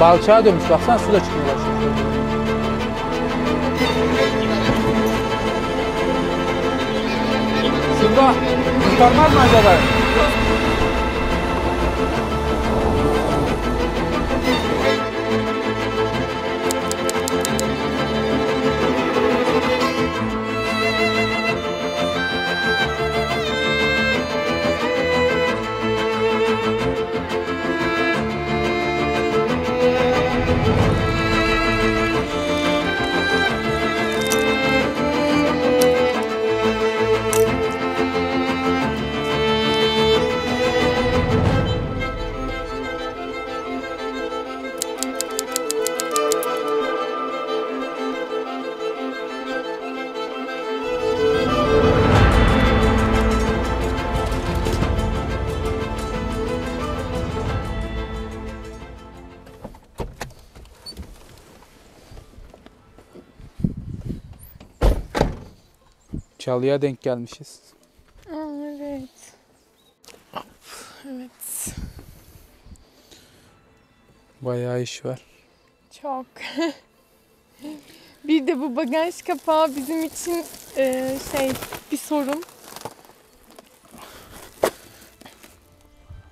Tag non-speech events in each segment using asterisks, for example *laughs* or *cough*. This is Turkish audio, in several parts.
Balçağa dönmüş baksana su da çıkmıyor başlıyor. Şurada kurtarmaz mı acaba? Çalıya denk gelmişiz. Aa, evet. Evet. Bayağı iş var. Çok. *laughs* bir de bu bagaj kapağı bizim için e, şey bir sorun.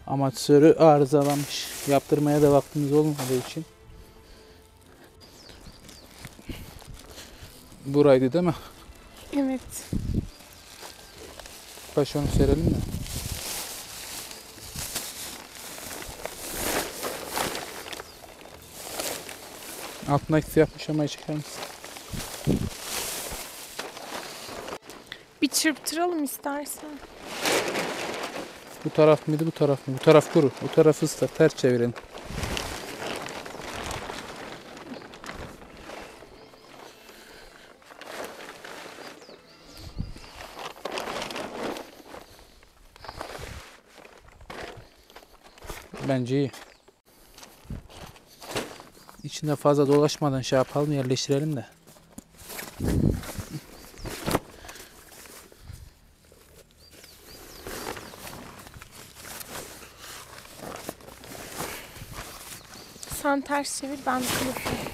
Amatörü arızalanmış. Yaptırmaya da vaktimiz olmadığı için. Buraydı değil mi? Evet. Baş onu serelim de. Altındaki siyah puşamayı çeker misin? Bir çırptıralım istersen. Bu taraf mıydı bu taraf mı? Bu taraf kuru. Bu tarafı ıslak. Ters çevirelim. Bence iyi. İçinde fazla dolaşmadan şey yapalım yerleştirelim de. Sen ters çevir ben kılıf.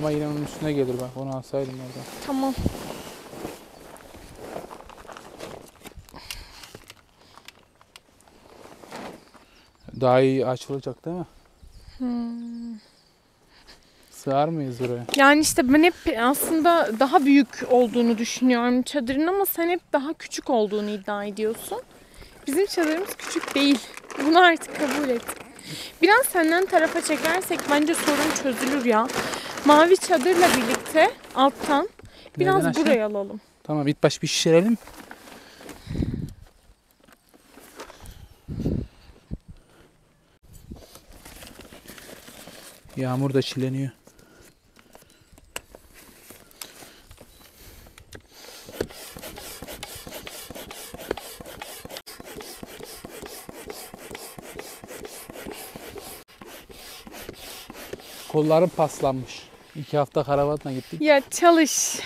Ama yine onun üstüne gelir bak onu alsaydım oradan. Tamam. Daha iyi açılacak değil mi? Hmm. Sığar mıyız buraya? Yani işte ben hep aslında daha büyük olduğunu düşünüyorum çadırın ama sen hep daha küçük olduğunu iddia ediyorsun. Bizim çadırımız küçük değil. Bunu artık kabul et. Biraz senden tarafa çekersek bence sorun çözülür ya. Mavi çadırla birlikte alttan biraz Nereden aşağı? buraya alalım. Tamam ilk baş bir şişirelim. Yağmur da çileniyor. Kollarım paslanmış. İki hafta karavanla gittik. Ya çalış.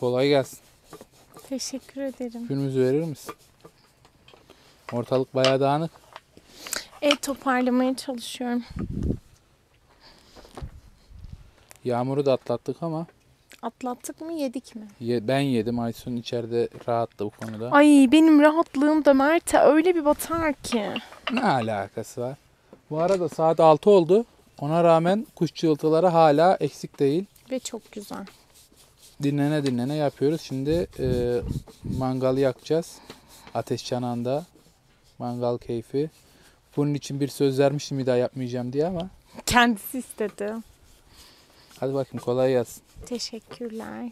Kolay gelsin. Teşekkür ederim. Günümüzü verir misin? Ortalık bayağı dağınık. E toparlamaya çalışıyorum. Yağmuru da atlattık ama Atlattık mı yedik mi? ye- ben yedim. Aysun içeride rahattı bu konuda. Ay benim rahatlığım da Mert'e öyle bir batar ki. Ne alakası var? Bu arada saat 6 oldu. Ona rağmen kuş cıvıltıları hala eksik değil. Ve çok güzel. Dinlene dinlene yapıyoruz. Şimdi e, mangal yakacağız. Ateş çanağında. Mangal keyfi. Bunun için bir söz vermiştim bir daha yapmayacağım diye ama. Kendisi istedi. Hadi bakayım kolay gelsin. Teşekkürler.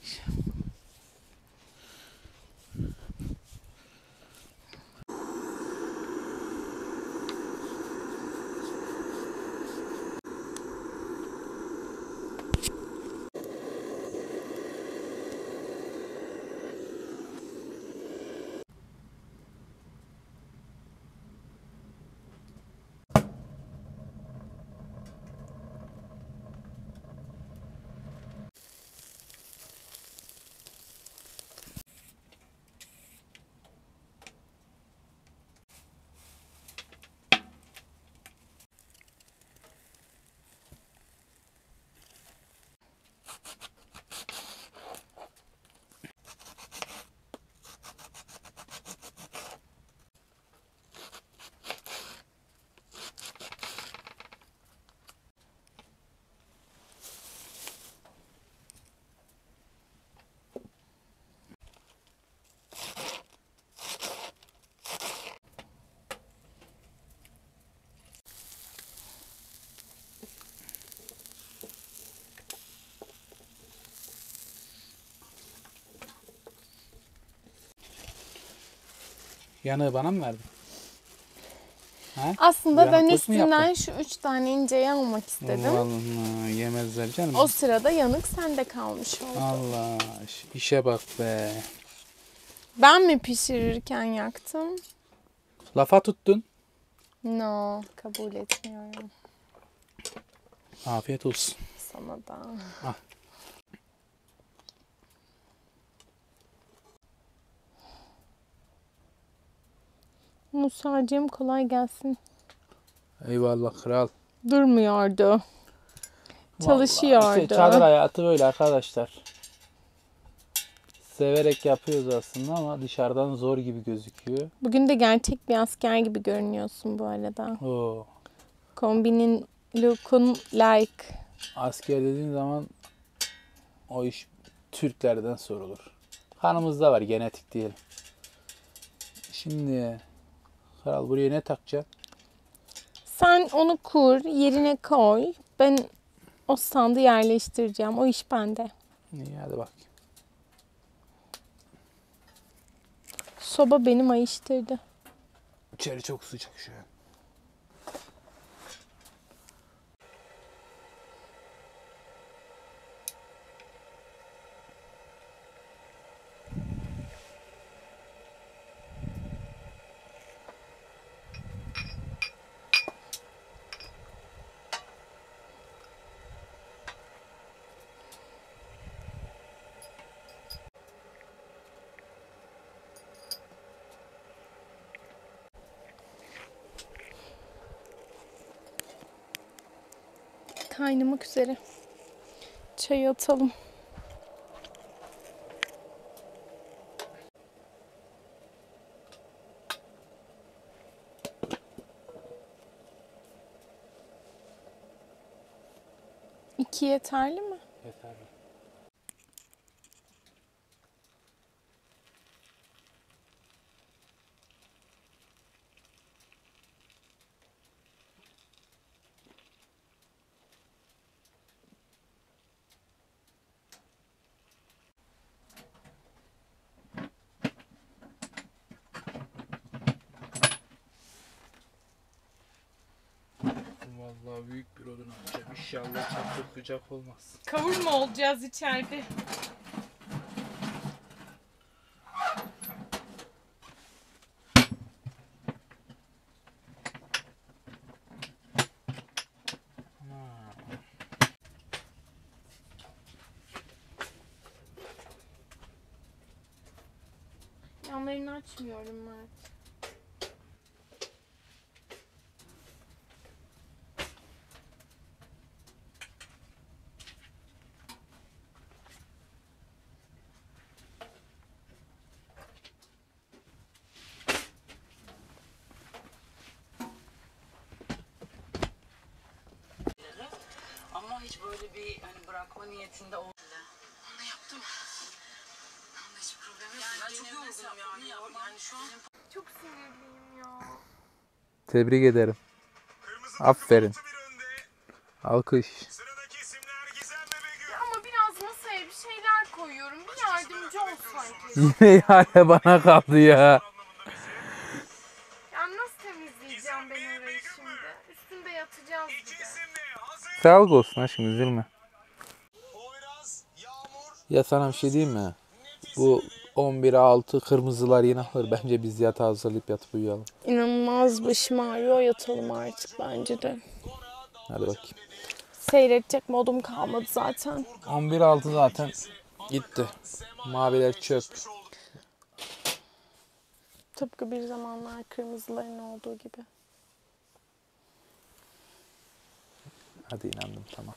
Yanığı bana mı verdin? Ha? Aslında ben Yanıklık mı üstünden şu üç tane inceyi almak istedim. Vallahi yemezler canım. O sırada yanık sende kalmış oldu. Allah işe bak be. Ben mi pişirirken yaktım? Lafa tuttun. No, kabul etmiyorum. Afiyet olsun. Sana da. Ah. Musa'cığım kolay gelsin. Eyvallah kral. Durmuyordu. Çalışıyordu. İşte çadır hayatı böyle arkadaşlar. Severek yapıyoruz aslında ama dışarıdan zor gibi gözüküyor. Bugün de gerçek bir asker gibi görünüyorsun bu arada. Oo. Kombinin look'un like. Asker dediğin zaman o iş Türklerden sorulur. Kanımızda var genetik diyelim. Şimdi kral buraya ne takacaksın? Sen onu kur, yerine koy. Ben o standı yerleştireceğim. O iş bende. İyi hadi bak. Soba beni mayıştırdı. İçeri çok sıcak şu an. Kaynamak üzere. Çayı atalım. İki yeterli mi? Yeter. Vallahi büyük bir odun alacağım. İnşallah çok sıcak olmaz. Kavurma olacağız içeride. Yanlarını açmıyorum Mert. Hiç böyle bir hani bırakma niyetinde olmadı. Onu yaptım. Onda hiç problem yok. ben çok yorgunum yani. Yani şu an Çok sinirliyim ya. Tebrik ederim. Aferin. Alkış. Sıradaki isimler Gizem ve Begüm. Ama biraz masaya bir şeyler koyuyorum. Bir yardımcı olsan keşke. *laughs* Yine ihale bana kaldı. Ya Sağlık olsun aşkım üzülme. Ya sana bir şey diyeyim mi? Bu 11'e 6 kırmızılar yine alır. Bence biz yatağı hazırlayıp yatıp uyuyalım. İnanılmaz başım ağrıyor. Yatalım artık bence de. Hadi bakayım. Seyredecek modum kalmadı zaten. 11 6 zaten gitti. Maviler çöp. Tıpkı bir zamanlar kırmızıların olduğu gibi. Hadi inandım tamam.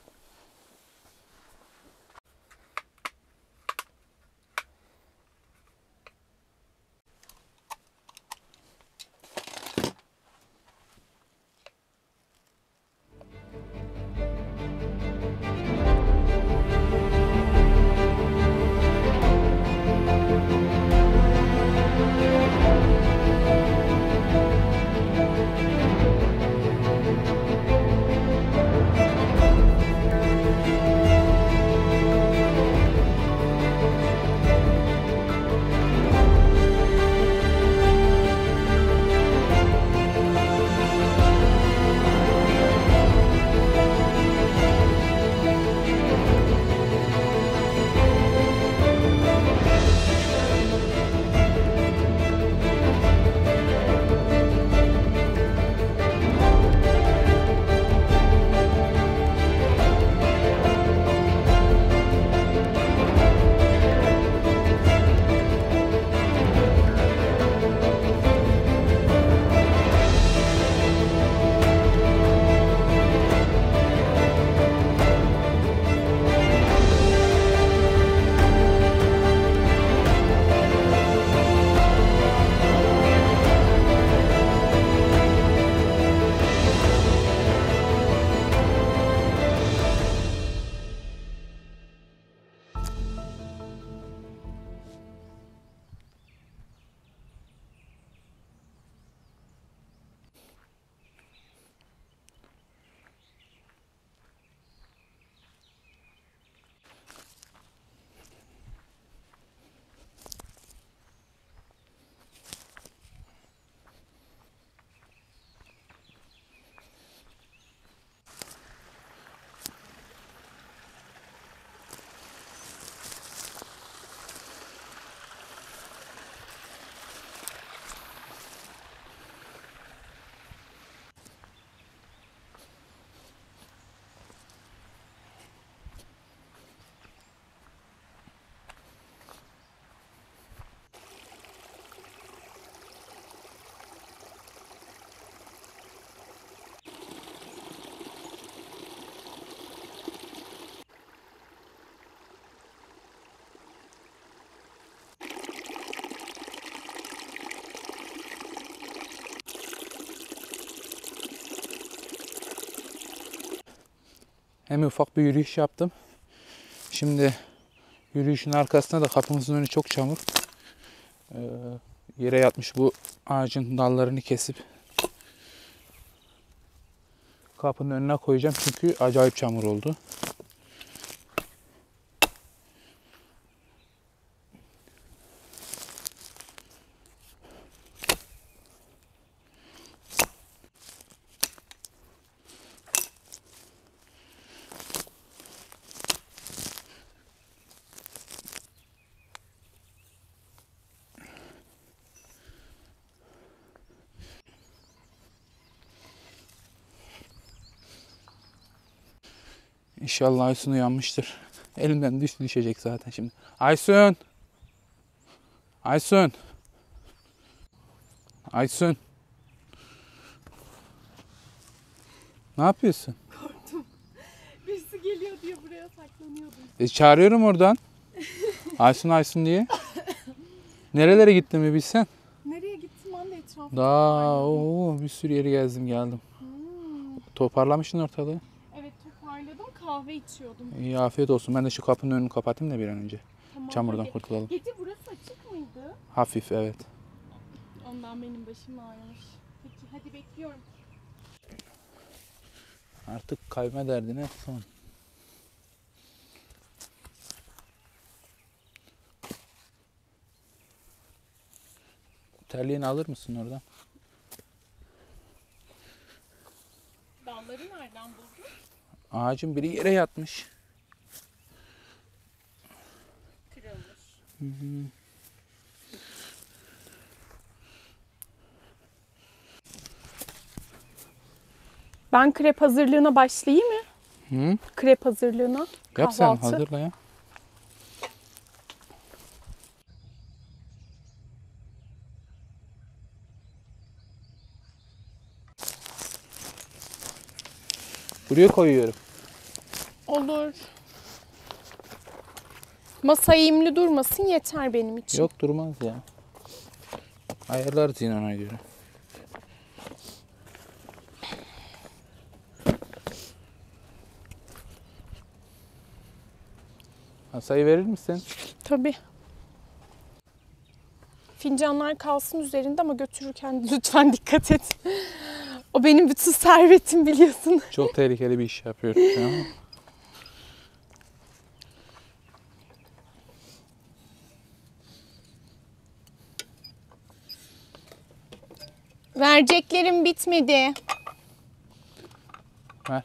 Hem ufak bir yürüyüş yaptım. Şimdi yürüyüşün arkasında da kapımızın önü çok çamur. Ee, yere yatmış bu ağacın dallarını kesip kapının önüne koyacağım çünkü acayip çamur oldu. İnşallah Aysun uyanmıştır. Elimden düş düşecek zaten şimdi. Aysun! Aysun! Aysun. Ne yapıyorsun? Birisi geliyor diye buraya saklanıyordum. E, çağırıyorum oradan. Aysun Aysun diye. Nerelere gittin mi bilsen. Nereye gittim ben de etrafta. Daha oo, bir sürü yeri gezdim geldim. Toparlamışsın ortalığı. Kahve içiyordum. İyi afiyet olsun. Ben de şu kapının önünü kapatayım da bir an önce. Tamam, Çamurdan hadi. kurtulalım. Gece burası açık mıydı? Hafif evet. Ondan benim başım ağrımış. Peki hadi bekliyorum. Artık kayma derdine son. Terliğini alır mısın oradan? Dalları nereden buldun? Ağacın biri yere yatmış. Kırılmış. Ben krep hazırlığına başlayayım mı? Hı? Krep hazırlığına. Yap sen hazırla ya. Buraya koyuyorum. Olur. Masa eğimli durmasın yeter benim için. Yok durmaz ya. Ayarlarız yine ona göre. Masayı verir misin? Tabii. Fincanlar kalsın üzerinde ama götürürken *laughs* lütfen dikkat et. O benim bütün servetim biliyorsun. Çok tehlikeli bir iş yapıyoruz şu an. Vereceklerim bitmedi. Ver.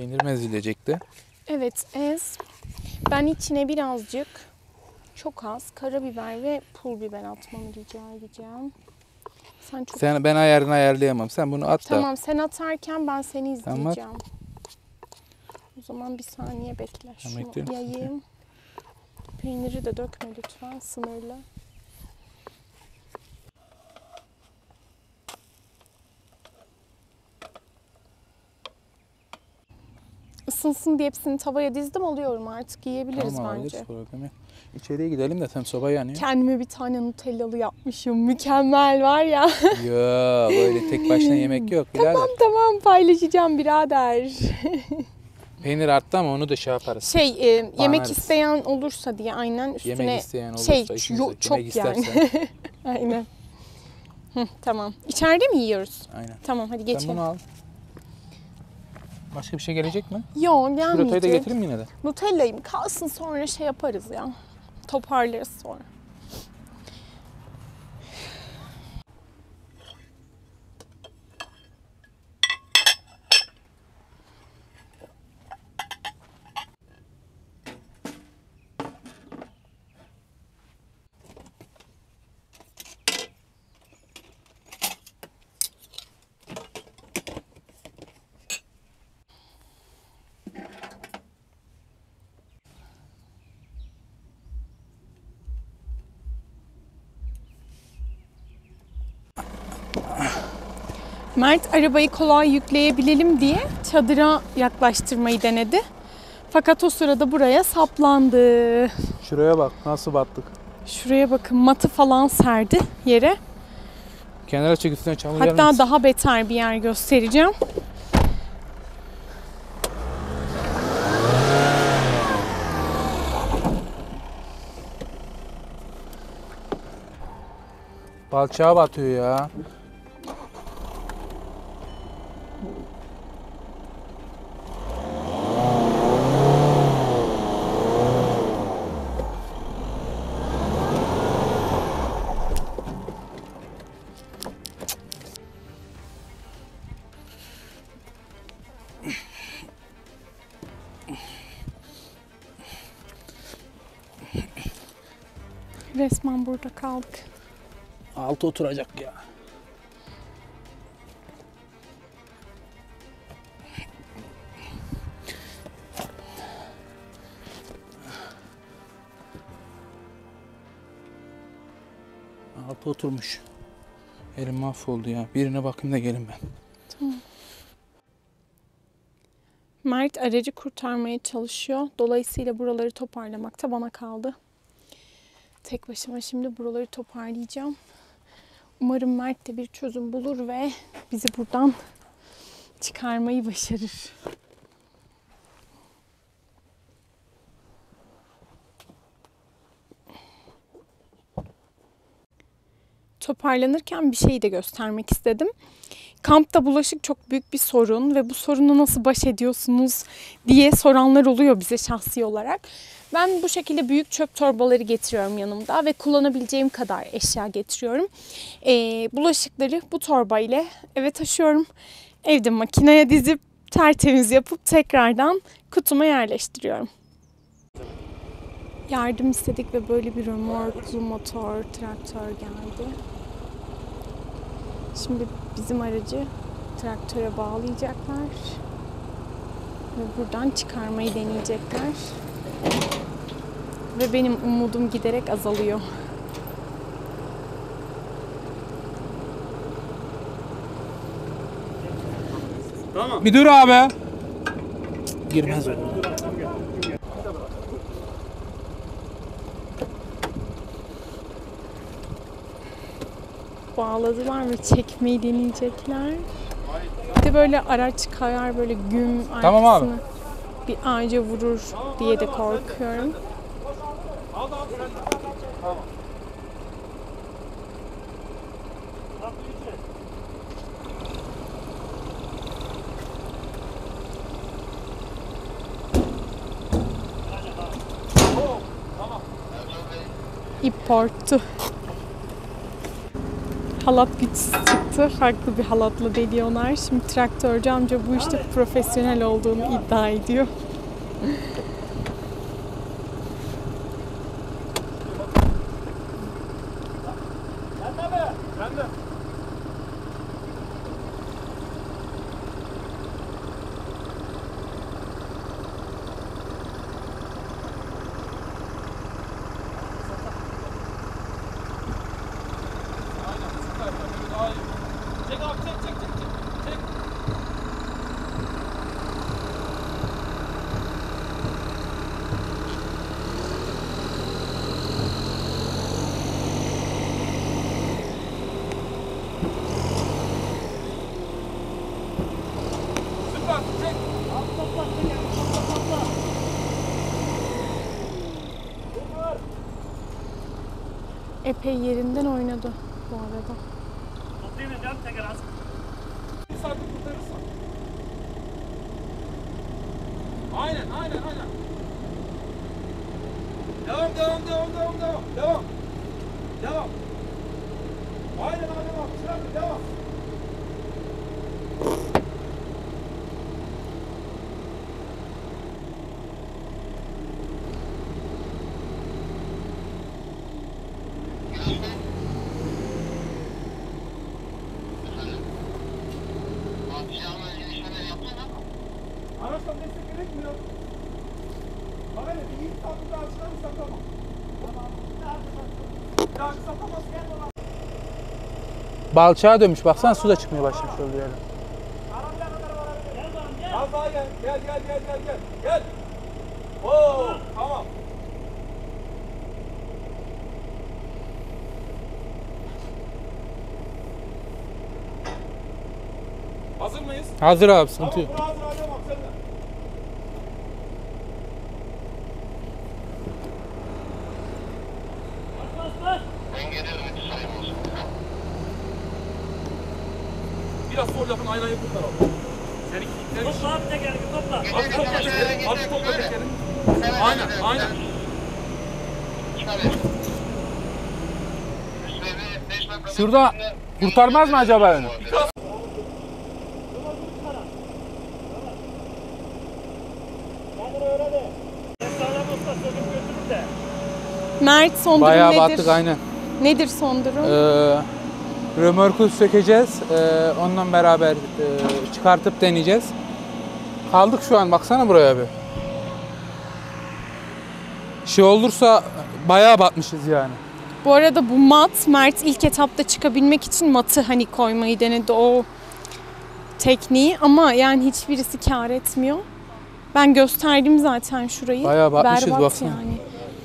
Peynir mezilecekti. Evet ez. Ben içine birazcık çok az karabiber ve pul biber atmanı rica edeceğim. Sen çok Sen ben ayarını ayarlayamam. Sen bunu at da. Tamam sen atarken ben seni Tamam. izleyeceğim. O zaman bir saniye bekle. Şunu bekliyorum. yayayım. Peyniri de dökme lütfen sınırlı. Isınsın diye hepsini tavaya dizdim alıyorum artık yiyebiliriz Tamam bence. alırız problem yok. İçeriye gidelim de sen soba yanıyor. Kendime bir tane nutellalı yapmışım. Mükemmel var ya. *laughs* Yo böyle tek başına yemek yok birader. tamam tamam paylaşacağım birader. Peynir arttı ama onu da şey yaparız. Şey e, yemek Banarız. isteyen olursa diye aynen üstüne Yemek isteyen olursa şey yo- çok yemek yani. istersen. *laughs* aynen. Hı, tamam. İçeride mi yiyoruz? Aynen. Tamam hadi Sen geçelim. bunu al. Başka bir şey gelecek mi? Yo Çikolatayı da gelmeyecek. getireyim yine de. Nutella'yı kalsın sonra şey yaparız ya. Toparlarız sonra. Mert arabayı kolay yükleyebilelim diye çadıra yaklaştırmayı denedi. Fakat o sırada buraya saplandı. Şuraya bak nasıl battık. Şuraya bakın matı falan serdi yere. Kenara çek üstüne çamur Hatta gelmesin. daha beter bir yer göstereceğim. Balçağa batıyor ya. Resmen burada kaldık. Altı oturacak ya. Altı oturmuş. Elim mahvoldu ya. Birine bakayım da gelin ben. Mert aracı kurtarmaya çalışıyor. Dolayısıyla buraları toparlamak da bana kaldı. Tek başıma şimdi buraları toparlayacağım. Umarım Mert de bir çözüm bulur ve bizi buradan çıkarmayı başarır. Toparlanırken bir şeyi de göstermek istedim. Kampta bulaşık çok büyük bir sorun ve bu sorunla nasıl baş ediyorsunuz diye soranlar oluyor bize şahsi olarak. Ben bu şekilde büyük çöp torbaları getiriyorum yanımda ve kullanabileceğim kadar eşya getiriyorum. Ee, bulaşıkları bu torba ile eve taşıyorum. Evde makineye dizip tertemiz yapıp tekrardan kutuma yerleştiriyorum. Yardım istedik ve böyle bir römorklu motor, traktör geldi. Şimdi bizim aracı traktöre bağlayacaklar ve buradan çıkarmayı deneyecekler. Ve benim umudum giderek azalıyor. Bir dur abi. Girmez o. Bağladılar ve çekmeyi deneyecekler. Bir de böyle araç kayar böyle güm Tamam abi. bir ağaca vurur diye de korkuyorum. İp portu. Halat güçsüz çıktı. Farklı bir halatla deliyorlar. Şimdi traktörcü amca bu işte profesyonel olduğunu iddia ediyor. Epey yerinden oynadı bu arada. Aynen aynen aynen. Devam devam devam devam devam. Devam. Aynen aynen bak. Sürekli devam. Araçtan destek gerekmiyor. Tamam. Tamam. Daha satamaz. Balçağa dönmüş. Baksana su da çıkmaya başlamış oldu yani. Az daha gel. Gel gel gel gel gel. Gel. Oo, tamam. Hazır mıyız? Hazır abi sıkıntı yok. Hazır hadi bak sen de. Ben geliyorum hiç sayım olsun. aynayı kurtaralım. Sen iki Topla abi tekerini topla. Abi topla tekerini. Abi topla tekerini. Aynen aynen. Şurada kurtarmaz mı acaba onu? Mert son durum Bayağı nedir? battık aynen. Nedir son durum? Ee, römorku sökeceğiz. Ee, onunla beraber e, çıkartıp deneyeceğiz. Kaldık şu an baksana buraya bir. Şey olursa bayağı batmışız yani. Bu arada bu mat Mert ilk etapta çıkabilmek için matı hani koymayı denedi o tekniği ama yani hiçbirisi kar etmiyor. Ben gösterdim zaten şurayı. Bayağı batmışız, Berbat baksana. yani.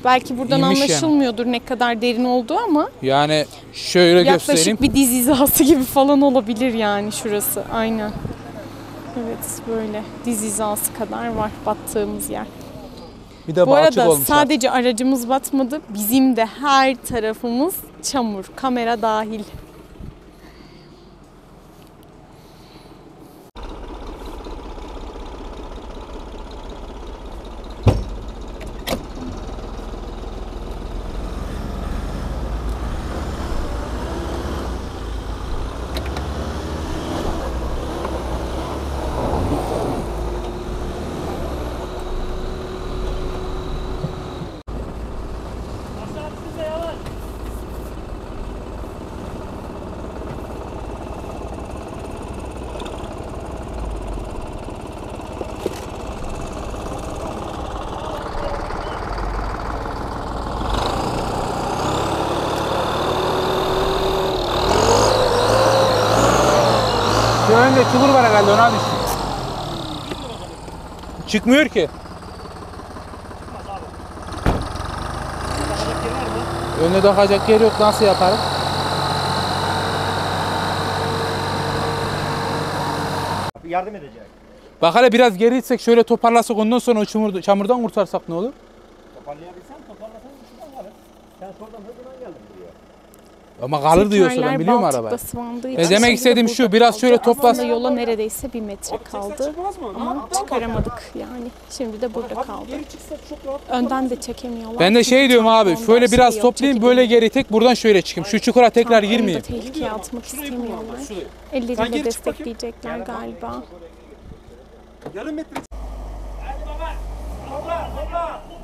Belki buradan İyiymiş yani. anlaşılmıyordur ne kadar derin olduğu ama Yani şöyle göstereyim. yaklaşık bir diz hizası gibi falan olabilir yani şurası. Aynen. Evet böyle diz hizası kadar var battığımız yer. Bir de Bu arada olmuş. sadece aracımız batmadı. Bizim de her tarafımız çamur. Kamera dahil. Önde çukur var herhalde ona düştü. Çıkmıyor ki. Önde takacak yer yok nasıl yaparım? Yardım edecek. Bak hele biraz geri itsek şöyle toparlasak ondan sonra o çamur, çamurdan kurtarsak ne olur? Toparlayabilsen toparlasan şuradan kalır. Sen şuradan hızlıdan geldin. Ama kalır diyorsa ben biliyorum sıvandığı E demek istediğim şu biraz şöyle. Aslında toplas. yola neredeyse bir metre kaldı. Ama çıkaramadık yani. Şimdi de burada kaldı. Önden de çekemiyorlar. Ben de şey diyorum abi şöyle biraz toplayayım böyle geri tek buradan şöyle çıkayım. Şu çukura tekrar girmeyeyim. tehlikeye atmak istemiyorlar. Elleriyle destekleyecekler galiba. Yarım metre. Hadi baba. Topla topla.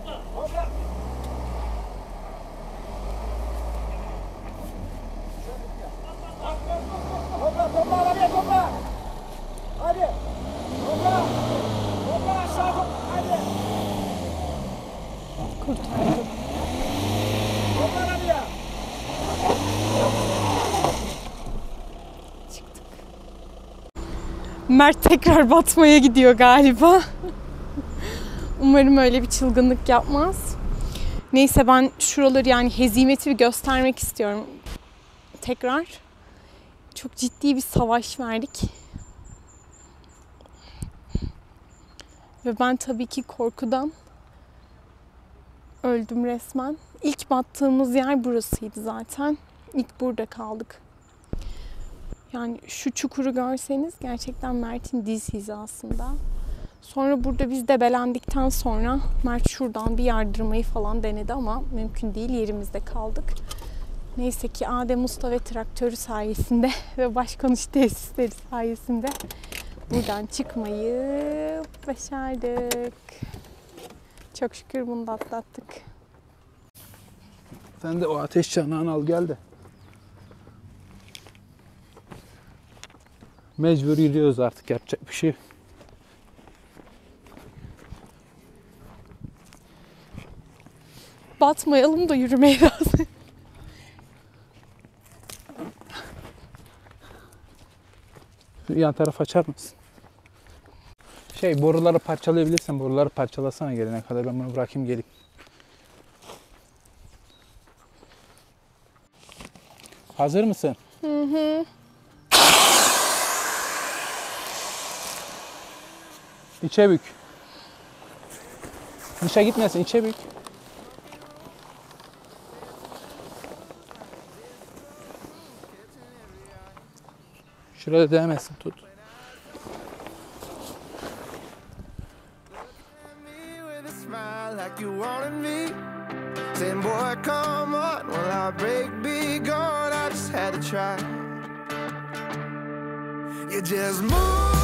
Kurtardı. Çıktık. Mert tekrar batmaya gidiyor galiba. Umarım öyle bir çılgınlık yapmaz. Neyse ben şuraları yani hezimeti bir göstermek istiyorum. Tekrar. Çok ciddi bir savaş verdik. Ve ben tabii ki korkudan öldüm resmen. İlk battığımız yer burasıydı zaten. İlk burada kaldık. Yani şu çukuru görseniz gerçekten Mert'in diz hizasında. Sonra burada biz debelendikten sonra Mert şuradan bir yardırmayı falan denedi ama mümkün değil yerimizde kaldık. Neyse ki Adem Usta ve traktörü sayesinde *laughs* ve başkonuş tesisleri sayesinde buradan çıkmayı başardık. Çok şükür bunu da atlattık. Sen de o ateş çanağını al gel de. Mecbur yürüyoruz artık yapacak bir şey. Batmayalım da yürümeye *laughs* razı. Yan taraf açar mısın? Şey boruları parçalayabilirsen boruları parçalasana gelene kadar ben bunu bırakayım geleyim. Hazır mısın? Hı hı. İçe bük. Dışa gitmesin içe bük. Şurada değmesin tut. You just move.